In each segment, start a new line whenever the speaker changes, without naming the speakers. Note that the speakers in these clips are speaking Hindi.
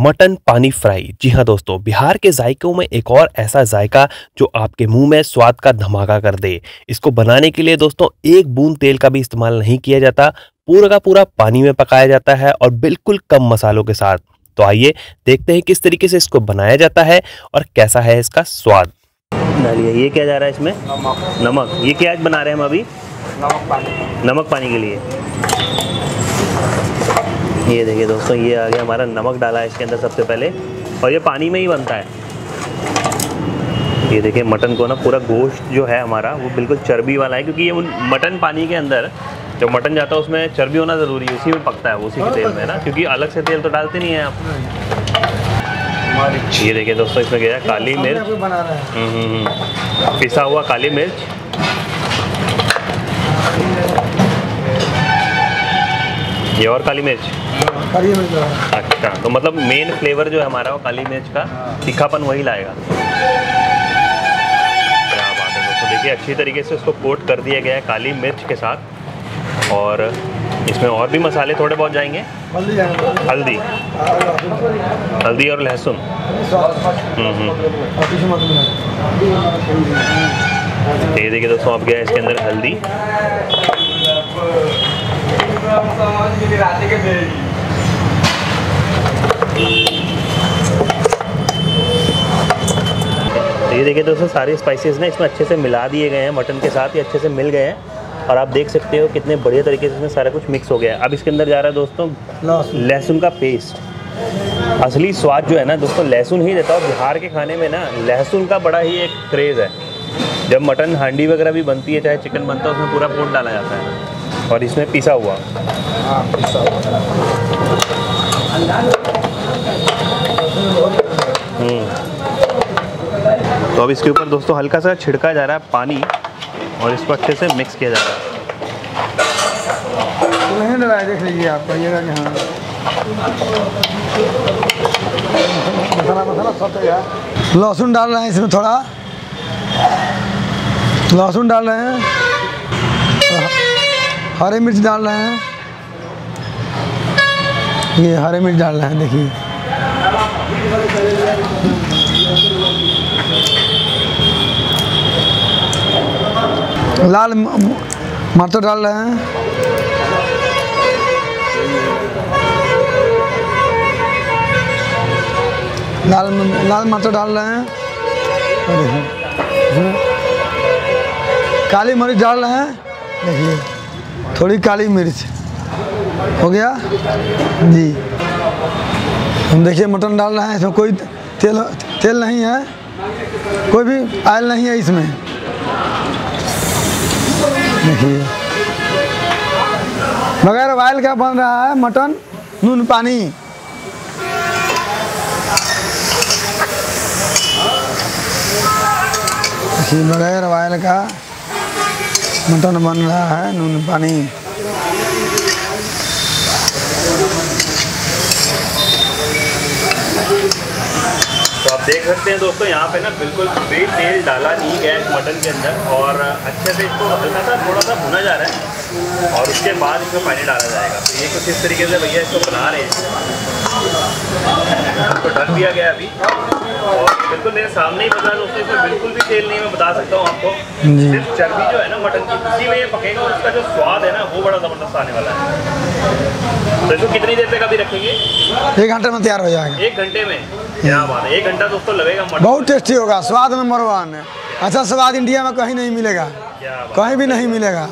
मटन पानी फ्राई। जी हाँ दोस्तों बिहार के जायकों में एक और ऐसा जायका जो आपके मुँह में स्वाद का धमाका कर दे। इसको बनाने के लिए दोस्तों एक बूंद तेल का भी इस्तेमाल नहीं किया जाता। पूरा का पूरा पानी में पकाया जाता है और बिल्कुल कम मसालों के साथ। तो आइए देखते हैं किस तरीके से इसको बनाया जाता है और कैसा है इसका स्वाद। डालिए ये क्या जा रहा है इसमें?
नमक।
नमक। ये क्या बना रहे हैं हम अभी?
नमक पानी।
नमक पानी के लिए। ये देखिए दोस्तों ये आ गया हमारा नमक डाला है इसके अंदर सबसे पहले। और ये पानी में ही बनता है। ये देखिए मटन को ना पूरा गोश्त जो है हमारा वो बिल्कुल चर्बी वाला है क्योंकि ये उन मटन पानी के अंदर जो मटन जाता है उसमें चर्बी होना ज़रूरी है उसी में पकता है उसी के तेल में ना क्योंकि अलग से तेल तो डालते नहीं है आप। ये देखिए दोस्तों इसमें गया काली मिर्च। हम्म, हम्म, हम्म। पिसा हुआ काली मिर्च। ये और काली मिर्च?
करिए मिर्च।
अच्छा तो मतलब मेन फ्लेवर जो है हमारा वो काली मिर्च का तीखापन वही लाएगा। क्या बात है दोस्तों देखिए अच्छी तरीके से उसको कोट कर दिया गया है काली मिर्च के साथ। और इसमें और भी मसाले थोड़े बहुत जाएँगे।
हल्दी
हल्दी। हल्दी और लहसुन। हम्म, हम्म। ये देखिए दोस्तों आप गया इसके अंदर हल्दी। तो ये देखिए दोस्तों सारे स्पाइसेस ना इसमें अच्छे से मिला दिए गए हैं मटन के साथ ये अच्छे से मिल गए हैं। और आप देख सकते हो कितने बढ़िया तरीके से इसमें सारा कुछ मिक्स हो गया है। अब इसके अंदर जा रहा है दोस्तों
लहसुन।
लहसुन का पेस्ट असली स्वाद जो है ना दोस्तों लहसुन ही देता है। और बिहार के खाने में ना लहसुन का बड़ा ही एक क्रेज़ है। जब मटन हांडी वगैरह भी बनती है चाहे चिकन बनता है उसमें पूरा पोट डाला जाता है। और इसमें पिसा हुआ
हाँ पिसा हुआ।
तो अब इसके ऊपर दोस्तों हल्का सा छिड़का जा रहा है पानी और इसको अच्छे से मिक्स किया जा रहा है।
तो नहीं डराए देख लीजिए आप कहिएगा कि हाँ। मसाला मसाला सब तैयार। लहसुन डाल रहे हैं इसमें थोड़ा। लहसुन डाल रहे ह- हरे मिर्च डाल रहे हैं। ये हरे मिर्च डाल रहे हैं, देखिए। लाल म- म- डाल रहे हैं। लाल लाल मिर्च डाल रहे हैं। देखिए काली मरीच डाल रहे हैं। देखिए। थोड़ी काली मिर्च। हो गया? जी। हम देखिए, मटन डाल रहे हैं, इसमें कोई तेल तेल नहीं है। कोई भी आयल नहीं है इसमें। देखिए। बगैर ऑयल का बन रहा है मटन, नून, पानी। बगैर ऑयल का मटन बन रहा है, नून, पानी।
तो आप देख सकते हैं दोस्तों, यहाँ पे ना बिल्कुल भी तेल डाला नहीं गया है मटन के अंदर और अच्छे से इसको हल्का सा थोड़ा सा भुना जा रहा है और उसके बाद इसमें पानी डाला जाएगा। तो ये कुछ इस तरीके से भैया इसको बना रहे हैं। इसको ढक दिया गया अभी। बिल्कुल मेरे सामने ही बता दोस्तों इसमें बिल्कुल भी तेल नहीं मैं बता सकता हूँ आपको।
जी।
सिर्फ़ चर्बी जो है ना मटन की उसी में ये पकेगा और उसका जो स्वाद है ना वो बड़ा ज़बरदस्त आने वाला है। तो इसको कितनी देर तक अभी रखेंगे?
एक घंटे में तैयार हो जाएगा।
एक घंटे में? क्या बात है एक घंटा दोस्तों लगेगा मटन।
बहुत टेस्टी होगा स्वाद नंबर वन है। अच्छा स्वाद इंडिया में कहीं नहीं मिलेगा। कहीं भी नहीं मिलेगा।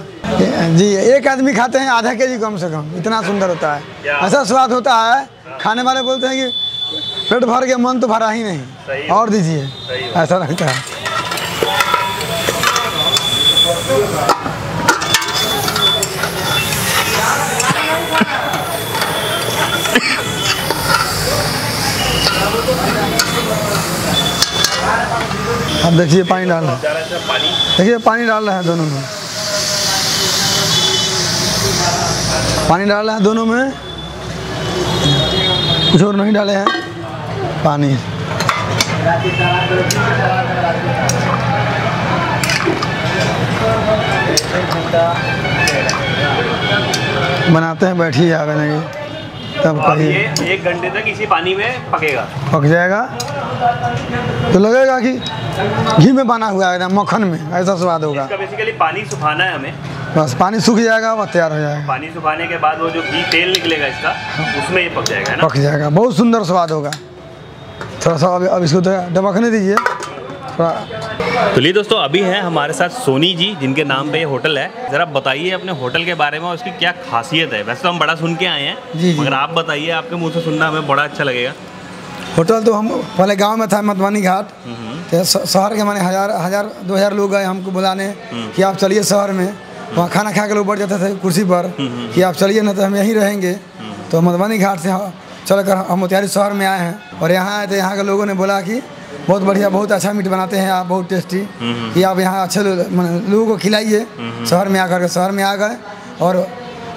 जी एक आदमी खाते हैं आधा के जी कम से कम इतना सुंदर होता है? ऐसा स्वाद होता है। खाने वाले बोलते हैं कि पेट भर गया मन तो भरा ही नहीं।
सही
और दीजिए। ऐसा लगता है। अब देखिए पानी डाल देखिए पानी डाल रहे हैं दोनों में। पानी डाल रहे हैं दोनों में। कुछ और नहीं डाले हैं। पानी। बनाते हैं बैठिए आगे नहीं। अब
ये एक घंटे तक इसी पानी में पकेगा।
पक जाएगा। तो लगेगा कि घी में बना हुआ है मक्खन में ऐसा स्वाद होगा।
इसका बेसिकली पानी सुखाना है हमें।
बस पानी सूख जाएगा वह तैयार हो जाएगा।
पानी सुखाने के बाद वो जो घी तेल निकलेगा इसका उसमें ये पक जाएगा ना?
पक जाएगा बहुत सुंदर स्वाद होगा। थोड़ा सा अब अब इसको दबकने दीजिए।
तो लिए दोस्तों अभी है हमारे साथ सोनी जी जिनके नाम पे ये होटल है। जरा बताइए अपने होटल के बारे में और उसकी क्या खासियत है। वैसे तो हम बड़ा सुन के आए हैं
जी, जी।
मगर आप बताइए आपके मुँह से सुनना हमें बड़ा अच्छा लगेगा।
होटल तो हम पहले गाँव में था मधुबनी घाट।
हम्म,
तो शहर के माने हज़ार हज़ार दो हज़ार लोग आए हमको बुलाने कि आप चलिए शहर में। वहाँ खाना खा के लोग बैठ जाते थे कुर्सी पर कि आप चलिए ना तो हम यहीं रहेंगे। तो मधुबनी घाट से चल कर हम मोतिहारी शहर में आए हैं और यहाँ आए तो यहाँ के लोगों ने बोला कि बहुत बढ़िया बहुत अच्छा मीट बनाते हैं आप बहुत टेस्टी। कि आप यहाँ अच्छे लो- लोगों को खिलाइए। शहर में आकर के शहर में आ गए और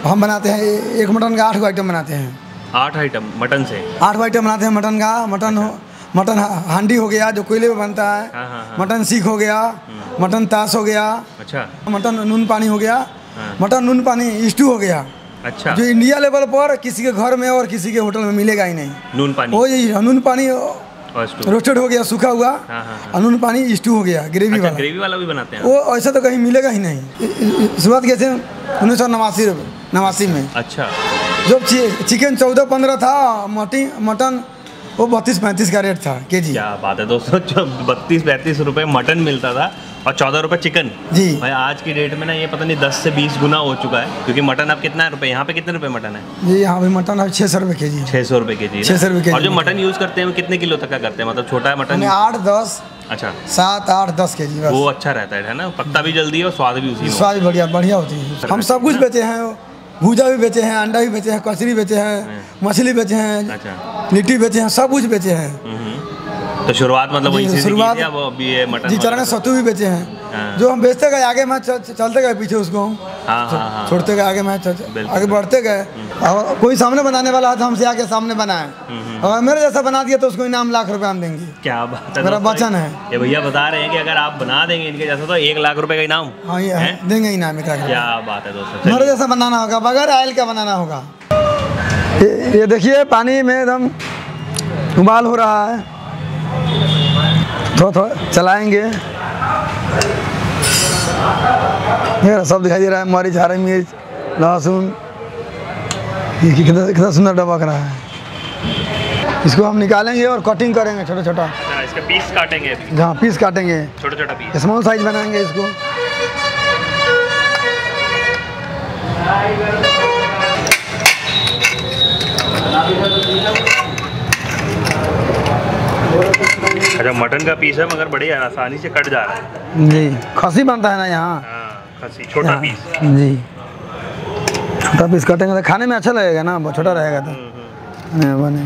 हम बनाते हैं एक मटन का आठ गो आइटम बनाते हैं।
आठ आइटम मटन से?
आठ आइटम बनाते हैं मटन का मटन हो मटन हांडी हो गया जो कोयले में बनता
हाँ,
है
हाँ, हाँ।
मटन सीख हो गया मटन ताश हो गया
अच्छा।
मटन नून पानी हो गया। मटन नून पानी स्टू हो गया।
अच्छा।
जो इंडिया लेवल पर किसी के घर में और किसी के होटल में मिलेगा ही नहीं।
नून पानी।
वो ये नून पानी रोस्टेड हो गया सूखा हुआ
हाँ, हाँ, हाँ।
नून पानी स्टू हो गया ग्रेवी
अच्छा
वाला।
ग्रेवी वाला भी बनाते हैं।
वो ऐसा तो कहीं मिलेगा ही नहीं। शुरुआत कैसे उन्नीस सौ नवासी नवासी में।
अच्छा।
जो चिकन चौदह पंद्रह था मटी मटन वो बत्तीस पैंतीस का रेट था के जी
क्या बात है दोस्तों बत्तीस पैंतीस रुपए मटन मिलता था और चौदह रुपए चिकन।
जी।
भाई आज की डेट में ना ये पता नहीं दस से बीस गुना हो चुका है क्योंकि मटन अब कितना है रुपए? यहाँ पे कितने रुपए मटन है?
जी यहाँ पे मटन है छः सौ रुपये के जी
छः सौ रुपए के जी
600 रुपए के
और
जो
मटन यूज़ करते हैं वो कितने किलो तक का करते हैं? मतलब छोटा मटन?
आठ दस
अच्छा।
सात आठ दस के जी
वो अच्छा रहता है है ना? पकता भी जल्दी है और स्वाद भी उसी
स्वाद भी बढ़िया बढ़िया होती है। हम सब कुछ बेचे हैं भूजा भी बेचे हैं अंडा भी बेचे हैं कचरी बेचे हैं। मछली बेचे हैं
अच्छा।
लिट्टी बेचे हैं सब कुछ बेचे हैं।
हम्म। तो शुरुआत मतलब वहीं से
शुरुआत-
थी अब अभी ये मटन
जी चरण सत्तू भी बेचे हैं।
हाँ।
जो हम बेचते गए आगे मैं चलते गए पीछे उसको हम।
हाँ हाँ
छोड़ते गए आगे मैं। आगे बढ़ते गए। और कोई सामने बनाने वाला तो हमसे आके सामने बनाए। और मेरे जैसा बना दिया तो उसको इनाम लाख रुपए हम देंगे।
क्या बात है
मेरा वचन है।
ये भैया बता रहे हैं कि अगर आप बना देंगे इनके जैसा तो एक लाख रुपए का इनाम।
हाँ ये देंगे इनाम।
क्या बात है दोस्तों
मेरे जैसा बनाना होगा बगैर ऑयल का बनाना होगा। ये देखिए पानी में एकदम उबाल हो रहा है। थोड़ा थोड़ा चलाएँगे। ये सब दिखाई दे रहा है मरीच हरी मिर्च लहसुन। कितना कितना सुंदर डबक रहा है। इसको हम निकालेंगे और कटिंग करेंगे छोटा छोटा।
अच्छा, इसका पीस काटेंगे।
जहाँ पीस काटेंगे।
छोटा छोटा पीस
स्मॉल साइज़ बनाएँगे इसको।
अच्छा मटन का पीस है मगर बड़ी आसानी से कट जा रहा है।
जी खसी बनता है ना यहाँ?
हाँ खसी छोटा
हाँ,
पीस।
जी। छोटा पीस कटेंगे तो खाने में अच्छा लगेगा ना बहुत छोटा रहेगा तो। हाँ, बने।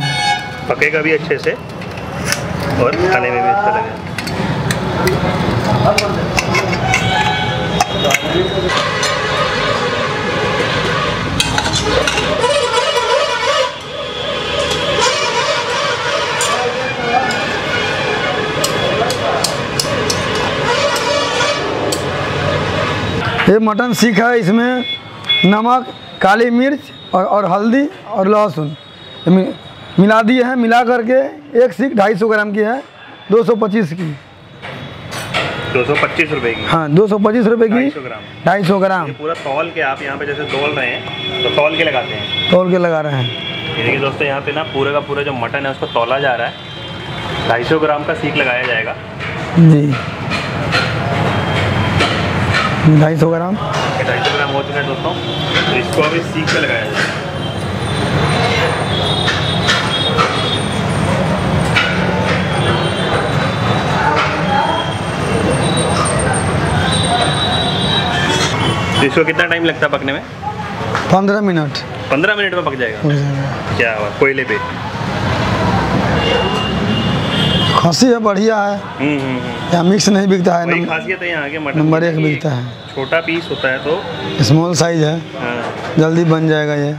पकेगा भी अच्छे से और खाने में भी अच्छा लगेगा।
ये मटन सीख है इसमें नमक काली मिर्च और, और हल्दी और लहसुन। मिला दिए हैं मिला करके एक सीख ढाई सौ ग्राम की है दो सौ पच्चीस की।
दो सौ पच्चीस रुपए की।
हाँ दो सौ पच्चीस रुपये की ढाई सौ ग्राम।
पूरा तौल के आप यहाँ पे जैसे तोल रहे हैं तो तौल के लगाते हैं।
तोल के लगा रहे हैं।
देखिए दोस्तों यहाँ पे ना पूरे का पूरा जो मटन है उसको तौला जा रहा है। ढाई सौ ग्राम का सीख लगाया जाएगा।
जी। ढाई सौ ग्राम
ढाई सौ ग्राम हो चुका है दोस्तों। तो इसको अभी सीख पे लगाया जाएगा तो इसको कितना टाइम लगता है पकने में?
पंद्रह मिनट।
पंद्रह मिनट में पक जाएगा। क्या हुआ कोयले पे।
खसी है बढ़िया है।
हम्म हम्म हम्म।
यहाँ मिक्स नहीं बिकता है
खासियत है यहाँ के मटन
नंबर एक बिकता है।
छोटा पीस होता है तो
स्मॉल साइज़ है।
हाँ,
जल्दी बन जाएगा ये।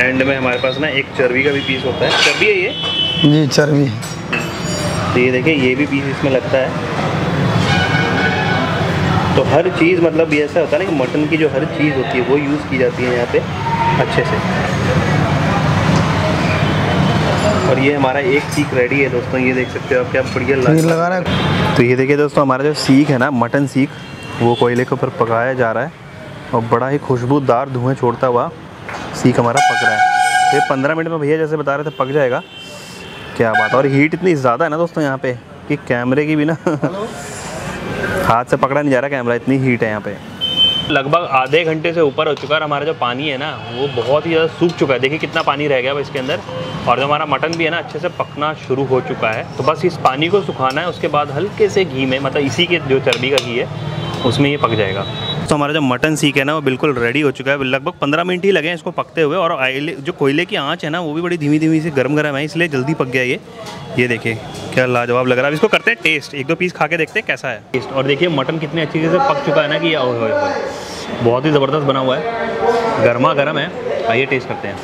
एंड में हमारे पास ना एक चर्बी का भी पीस होता है। चर्बी है ये?
जी चर्बी।
तो ये देखिए ये भी पीस इसमें लगता है। तो हर चीज़ मतलब ये ऐसा होता है ना कि मटन की जो हर चीज़ होती है वो यूज़ की जाती है यहाँ पे अच्छे से। और ये हमारा एक सीख रेडी है दोस्तों ये देख सकते हो आप क्या बढ़िया
फिर लगा रहा है।
तो ये देखिए दोस्तों हमारा जो सीख है ना मटन सीख वो कोयले के ऊपर पकाया जा रहा है और बड़ा ही खुशबूदार धुएँ छोड़ता हुआ सीख हमारा पक रहा है। तो ये पंद्रह मिनट में भैया जैसे बता रहे थे पक जाएगा। क्या बात है और हीट इतनी ज़्यादा है ना दोस्तों यहाँ पे कि कैमरे की भी ना हाथ से पकड़ा नहीं जा रहा कैमरा इतनी हीट है यहाँ पे। लगभग आधे घंटे से ऊपर हो चुका है और हमारा जो पानी है ना वो बहुत ही ज़्यादा सूख चुका है। देखिए कितना पानी रह गया है इसके अंदर। और जो हमारा मटन भी है ना अच्छे से पकना शुरू हो चुका है। तो बस इस पानी को सुखाना है उसके बाद हल्के से घी में मतलब इसी के जो चर्बी का घी है उसमें ये पक जाएगा। तो हमारा जो मटन सीख है ना वो बिल्कुल रेडी हो चुका है। लगभग पंद्रह मिनट ही लगे हैं इसको पकते हुए और आयले जो कोयले की आँच है ना वो भी बड़ी धीमी धीमी से गर्म गर्म है इसलिए जल्दी पक गया ये। ये देखिए क्या लाजवाब लग रहा है। अब इसको करते हैं टेस्ट एक दो पीस खा के देखते हैं कैसा है। टेस्ट और देखिए मटन कितने अच्छी से पक चुका है ना कि बहुत ही ज़बरदस्त बना हुआ है। गर्मा गर्म है। आइए टेस्ट करते हैं।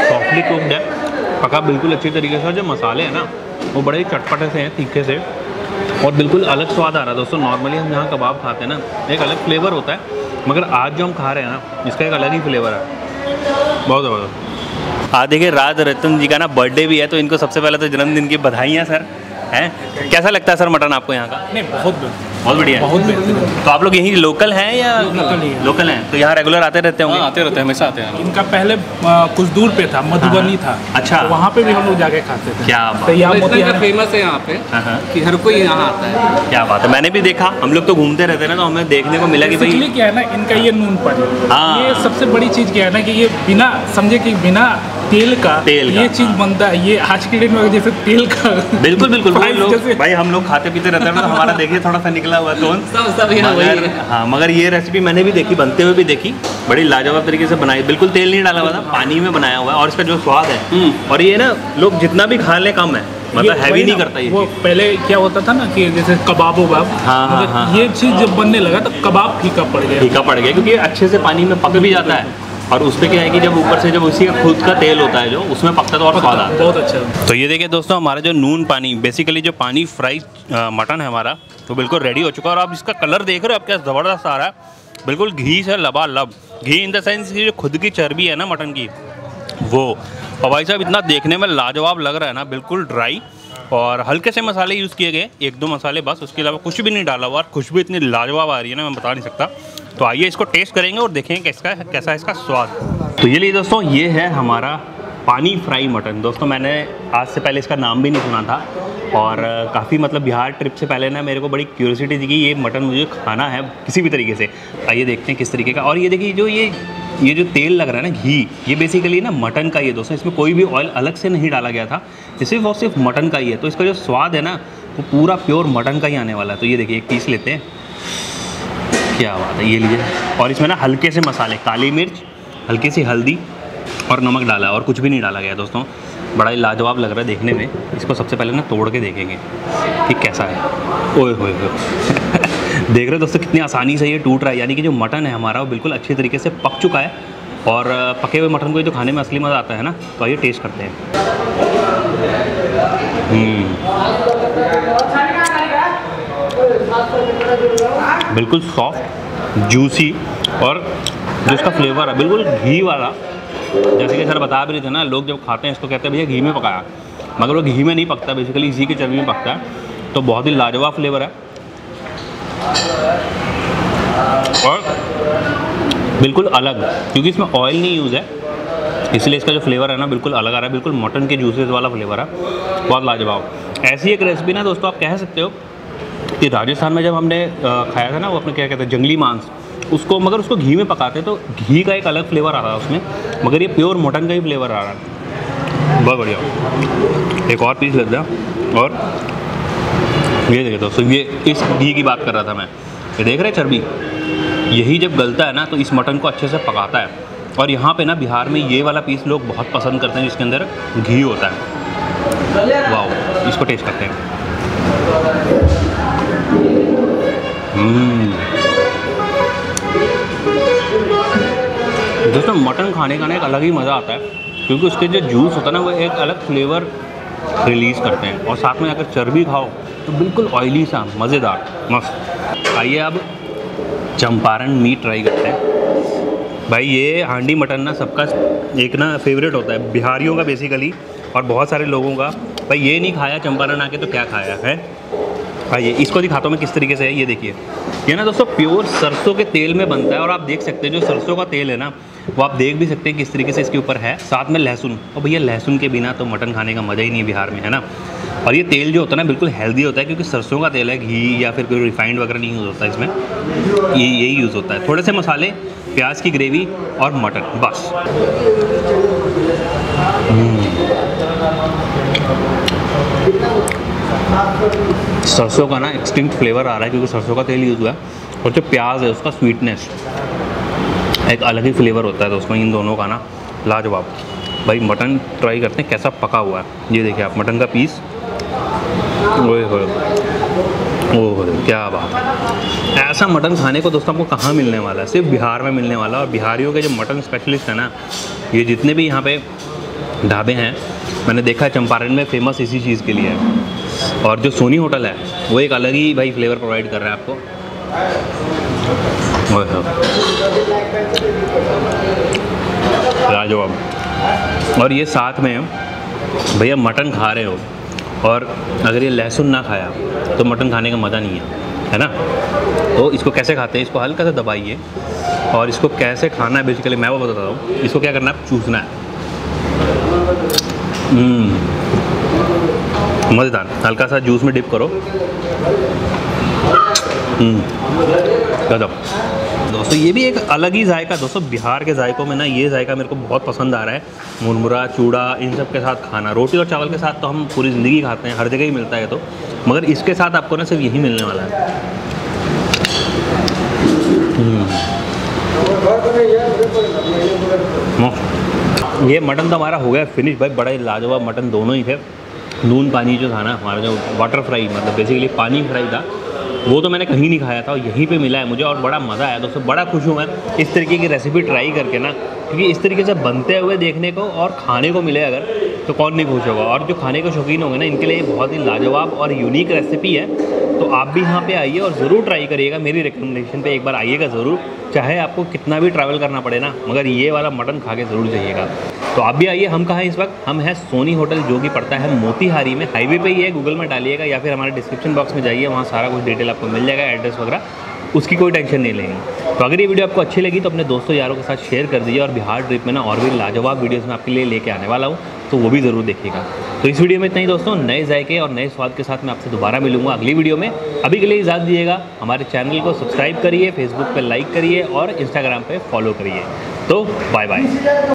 सॉफ्टली कुकड है। पका बिल्कुल अच्छी तरीके से और जो मसाले हैं ना वो बड़े ही चटपटे से हैं तीखे से। और बिल्कुल अलग स्वाद आ रहा है दोस्तों। नॉर्मली हम यहाँ कबाब खाते हैं ना एक अलग फ्लेवर होता है। मगर आज जो हम खा रहे हैं ना इसका एक अलग ही फ्लेवर है। बहुत ज़बरदस्त। आज देखिए राज रतन जी का ना बर्थडे भी है तो इनको सबसे पहले तो जन्मदिन की बधाइयाँ सर। हैं? कैसा लगता है सर मटन आपको यहाँ का?
नहीं बहुत
बहुत बढ़िया
बहुत बेहतर
तो आप लोग यहीं लोकल हैं या
लोकल ही
लोकल हैं? तो यहाँ रेगुलर आते रहते
हाँ
होंगे
आते रहते हैं हमेशा आते हैं। इनका पहले कुछ दूर पे था मधुबनी था।
अच्छा।
तो वहाँ पे भी हम लोग जाके खाते थे।
क्या बात।
तो यहाँ
इतना
मोतिहारी
फ़ेमस है यहाँ पे
हाँ, हाँ।
कि हर कोई यहाँ आता है।
क्या बात है। मैंने भी देखा हम लोग तो घूमते रहते हैं ना तो हमें देखने को मिला कि भाई
क्या है ना इनका ये नून पानी।
हाँ।
ये सबसे बड़ी चीज़ क्या है ना कि ये बिना समझे कि बिना तेल का
तेल
ये चीज़
हाँ।
बनता है ये आज के डेट में जैसे तेल का
बिल्कुल बिल्कुल भाई लोग भाई हम लोग खाते पीते रहते हैं तो हमारा देखिए थोड़ा सा निकला हुआ टोन
सब सब
मगर
हाँ।
मगर ये रेसिपी मैंने भी देखी बनते हुए भी देखी बड़ी लाजवाब तरीके से बनाई बिल्कुल तेल नहीं डाला हुआ था पानी में बनाया हुआ है और इसका जो स्वाद है
हम्म।
और ये ना लोग जितना भी खा ले कम है मतलब
ये
हैवी नहीं करता ये
वो पहले क्या होता था ना कि जैसे कबाब वबाब
हाँ, हाँ, हाँ,
ये चीज़ जब बनने लगा तो कबाब फीका पड़ गया।
फीका पड़ गया क्योंकि अच्छे से पानी में पक भी जाता है। और उस पर क्या है कि जब ऊपर से जब उसी का खुद का तेल होता है जो उसमें पकता है तो और स्वाद आता है।
बहुत अच्छा।
तो ये देखिए दोस्तों हमारा जो नून पानी बेसिकली जो पानी फ्राई मटन है हमारा वो बिल्कुल रेडी हो चुका है। और आप इसका कलर देख रहे हो आप क्या ज़बरदस्त आ रहा है। बिल्कुल घी से लबा लब घी इन द सेंस की जो खुद की चर्बी है ना मटन की वो। और भाई साहब इतना देखने में लाजवाब लग रहा है ना बिल्कुल ड्राई और हल्के से मसाले यूज़ किए गए एक दो मसाले बस उसके अलावा कुछ भी नहीं डाला हुआ और खुशबू इतनी लाजवाब आ रही है ना मैं बता नहीं सकता। तो आइए इसको टेस्ट करेंगे और देखेंगे कैसा कैसा इसका स्वाद। तो ये लिए दोस्तों, ये है हमारा पानी फ्राई मटन। दोस्तों, मैंने आज से पहले इसका नाम भी नहीं सुना था और काफ़ी मतलब बिहार ट्रिप से पहले ना मेरे को बड़ी क्यूरियोसिटी थी कि ये मटन मुझे खाना है किसी भी तरीके से। आइए देखते हैं किस तरीके का। और ये देखिए, जो ये ये जो तेल लग रहा है ना, घी, ये बेसिकली ना मटन का ही है दोस्तों। इसमें कोई भी ऑयल अलग से नहीं डाला गया था। ये सिर्फ़ और सिर्फ़ मटन का ही है। तो इसका जो स्वाद है ना, वो पूरा प्योर मटन का ही आने वाला है। तो ये देखिए, एक पीस लेते हैं। क्या बात है, ये लीजिए। और इसमें ना हल्के से मसाले, काली मिर्च, हल्की सी हल्दी और नमक डाला है और कुछ भी नहीं डाला गया दोस्तों। बड़ा ही लाजवाब लग रहा है देखने में। इसको सबसे पहले ना तोड़ के देखेंगे कि कैसा है। ओए होए होए। देख रहे हो दोस्तों कितनी आसानी से ये टूट रहा है। यानी कि जो मटन है हमारा, वो बिल्कुल अच्छी तरीके से पक चुका है। और पके हुए मटन को ही तो खाने में असली मज़ा आता है ना। तो आइए टेस्ट करते हैं। बिल्कुल सॉफ्ट जूसी और जो इसका फ्लेवर है, बिल्कुल घी वाला। जैसे कि सर बता भी रहे थे ना, लोग जब खाते हैं, इसको कहते हैं, भैया, घी में पकाया। मगर वो घी में नहीं पकता बेसिकली इसी के चर्बी में पकता है। तो बहुत ही लाजवाब फ्लेवर है। और बिल्कुल अलग, क्योंकि इसमें ऑयल नहीं यूज़ है। इसलिए इसका जो फ्लेवर है ना, बिल्कुल अलग आ रहा है। बिल्कुल मटन के जूसेस वाला फ्लेवर है। बहुत लाजवाब। ऐसी एक रेसिपी ना दोस्तों, आप कह सकते हो कि राजस्थान में जब हमने खाया था ना, वो अपने क्या कहते हैं, जंगली मांस, उसको, मगर उसको घी में पकाते तो घी का एक अलग फ्लेवर आ रहा है उसमें, मगर ये प्योर मटन का ही फ्लेवर आ रहा है। बहुत बढ़िया। एक और पीस लेते हैं, और ये देखिए दोस्तों, ये इस घी की बात कर रहा था मैं। ये देख रहे चर्बी? यही जब गलता है ना तो इस मटन को अच्छे से पकाता है। और यहाँ पे ना, बिहार में ये वाला पीस लोग बहुत पसंद करते हैं, जिसके अंदर घी होता है। वाह इसको टेस्ट करते हैं। दोस्तों मटन खाने का ना एक अलग ही मज़ा आता है, क्योंकि उसके जो जूस होता है ना, वो एक अलग फ्लेवर रिलीज़ करते हैं। और साथ में अगर चर्बी खाओ तो बिल्कुल ऑयली सा, मज़ेदार, मस्त। आइए अब चंपारण मीट ट्राई करते हैं। भाई, ये हांडी मटन ना सबका एक ना फेवरेट होता है, बिहारियों का बेसिकली और बहुत सारे लोगों का। भाई, ये नहीं खाया, चंपारण आके तो क्या खाया है? आइए इसको दिखाता हूँ मैं किस तरीके से है, ये देखिए। ये ना दोस्तों प्योर सरसों के तेल में बनता है और आप देख सकते हैं, जो सरसों का तेल है ना, वो आप देख भी सकते हैं किस तरीके से इसके ऊपर है। साथ में लहसुन। और भैया, लहसुन के बिना तो मटन खाने का मज़ा ही नहीं है बिहार में, है ना? और ये तेल जो होता है ना, बिल्कुल हेल्दी होता है, क्योंकि सरसों का तेल है, घी या फिर कोई रिफाइंड वगैरह नहीं यूज़ होता इसमें। ये, यही यूज़ होता है। थोड़े से मसाले, प्याज की ग्रेवी और मटन, बस। सरसों का ना एक्सटिंक्ट फ्लेवर आ रहा है क्योंकि सरसों का तेल यूज़ हुआ है और जो प्याज है उसका स्वीटनेस एक अलग ही फ्लेवर होता है दोस्तों इन दोनों का ना लाजवाब। भाई मटन ट्राई करते हैं, कैसा पका हुआ है। ये देखिए आप मटन का पीस ओए होए ओह क्या बात है। ऐसा मटन खाने को दोस्तों आपको कहाँ मिलने वाला है? सिर्फ़ बिहार में मिलने वाला है और बिहारियों के जो मटन स्पेशलिस्ट हैं ना, ये जितने भी यहाँ पे ढाबे हैं, मैंने देखा है चंपारण में फ़ेमस इसी चीज़ के लिए। है और जो सोनी होटल है वो एक अलग ही भाई फ्लेवर प्रोवाइड कर रहा है आपको। लाजवाब और ये साथ में भैया मटन खा रहे हो और अगर ये लहसुन ना खाया तो मटन खाने का मज़ा नहीं है है ना? तो इसको कैसे खाते हैं? इसको हल्का सा दबाइए और इसको कैसे खाना है? बेसिकली मैं वो बताता हूँ। इसको क्या करना है? चूसना है। हम्म, मज़ेदार। हल्का सा जूस में डिप करो। हम्म, गजब। दोस्तों ये भी एक अलग ही जायका। दोस्तों बिहार के जायकों में ना ये जायका मेरे को बहुत पसंद आ रहा है। मुरमुरा चूड़ा इन सब के साथ खाना। रोटी और चावल के साथ तो हम पूरी ज़िंदगी खाते हैं। हर जगह ही मिलता है तो। मगर इसके साथ आपको ना सिर्फ़ यही मिलने वाला है। हम्म। ये मटन तो हमारा हो गया फिनिश भाई बड़ा ही लाजवाब मटन दोनों ही थे। नून पानी जो था ना हमारा जो वाटर फ्राई मतलब बेसिकली पानी फ्राई था, वो तो मैंने कहीं नहीं खाया था और यहीं पे मिला है मुझे और बड़ा मज़ा आया। दोस्तों, बड़ा खुश हूँ मैं इस तरीके की रेसिपी ट्राई करके ना, क्योंकि इस तरीके से बनते हुए देखने को और खाने को मिले अगर तो कौन नहीं खुश होगा? और जो खाने के शौकीन होंगे ना, इनके लिए बहुत ही लाजवाब और यूनिक रेसिपी है। तो आप भी यहाँ पे आइए और ज़रूर ट्राई करिएगा। मेरी रिकमेंडेशन पे एक बार आइएगा ज़रूर। चाहे आपको कितना भी ट्रैवल करना पड़े ना, मगर ये वाला मटन खा के ज़रूर जाइएगा। तो आप भी आइए, हम कहाँ हैं इस वक्त? हम हैं सोनी होटल, जो कि पड़ता है मोतीहारी में। हाईवे पे ही है गूगल में डालिएगा या फिर हमारे डिस्क्रिप्शन बॉक्स में जाइए, वहाँ सारा कुछ डिटेल आपको मिल जाएगा एड्रेस वगैरह। उसकी कोई टेंशन नहीं लेंगे तो अगर ये वीडियो आपको अच्छी लगी तो अपने दोस्तों यारों के साथ शेयर कर दीजिए और बिहार ट्रिप में ना और भी लाजवाब वीडियोस में आपके लिए लेके आने वाला हूँ। तो वो भी ज़रूर देखिएगा। तो इस वीडियो में इतना ही दोस्तों, नए जायके और नए स्वाद के साथ मैं आपसे दोबारा मिलूँगा अगली वीडियो में। अभी के लिए इजाज़ दीजिएगा, हमारे चैनल को सब्सक्राइब करिए फेसबुक पर लाइक करिए और इंस्टाग्राम पर फॉलो करिए। तो बाय बाय